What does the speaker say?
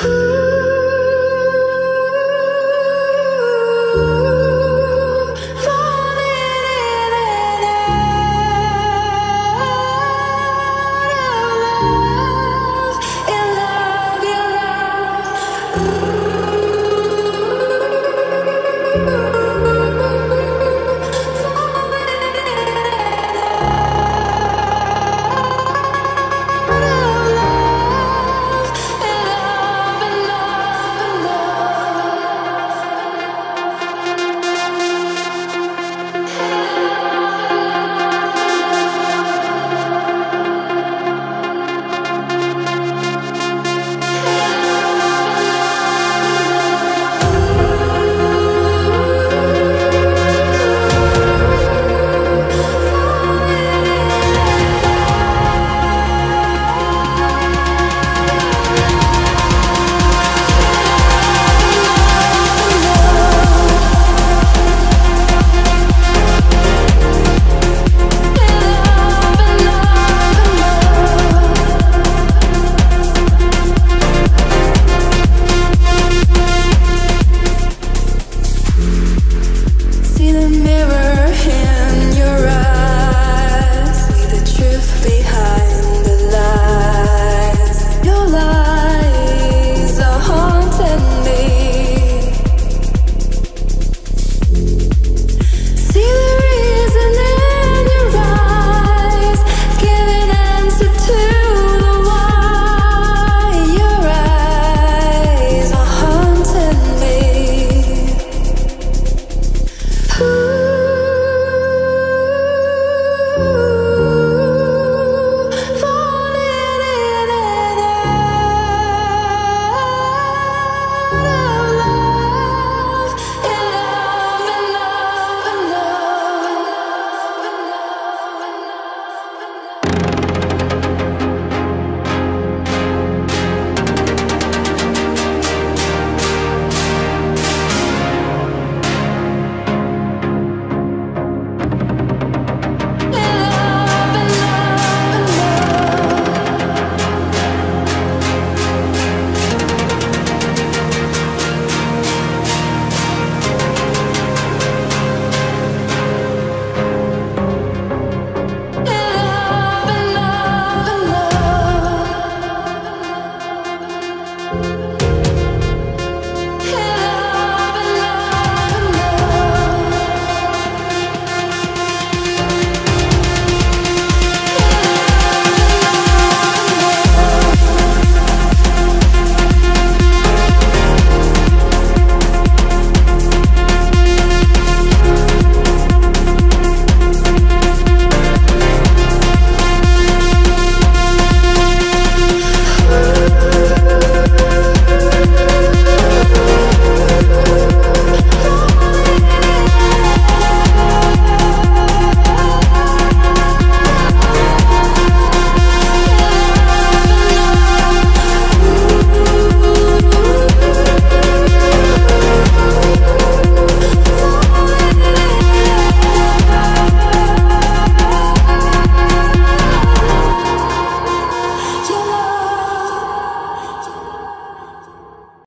Ooh.